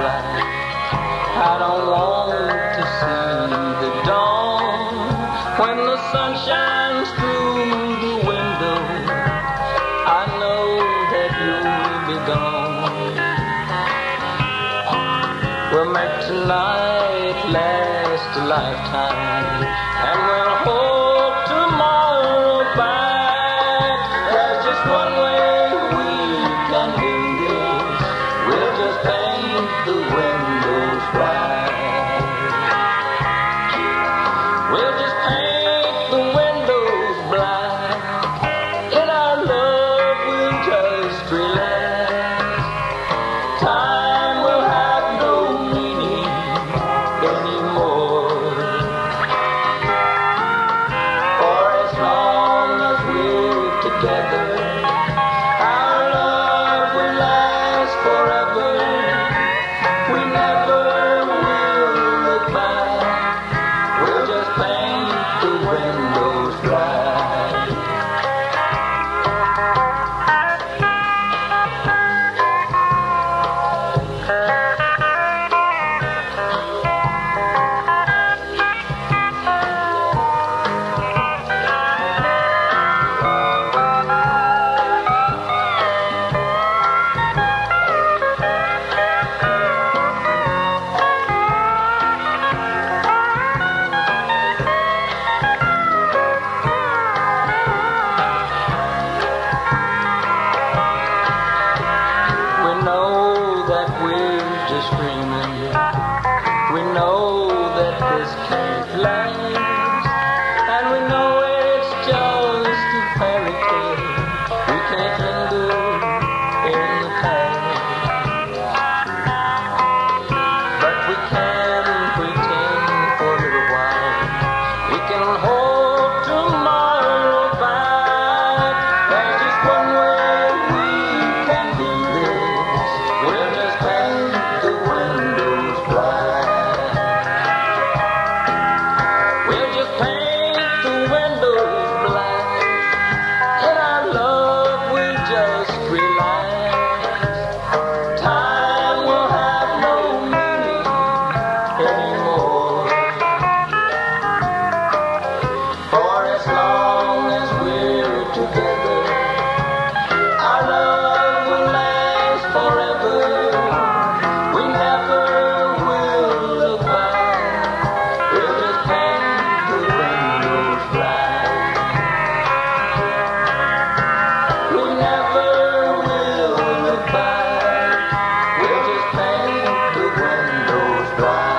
black. I don't want to see the dawn when the sun shines through the window. I know that you'll be gone. We'll make tonight last a lifetime, and we'll hold. We know that this can't last, and we know it's just a fairy tale. We can't endure in the past, but we can pretend for a little while. We can hold. We'll just paint the windows black.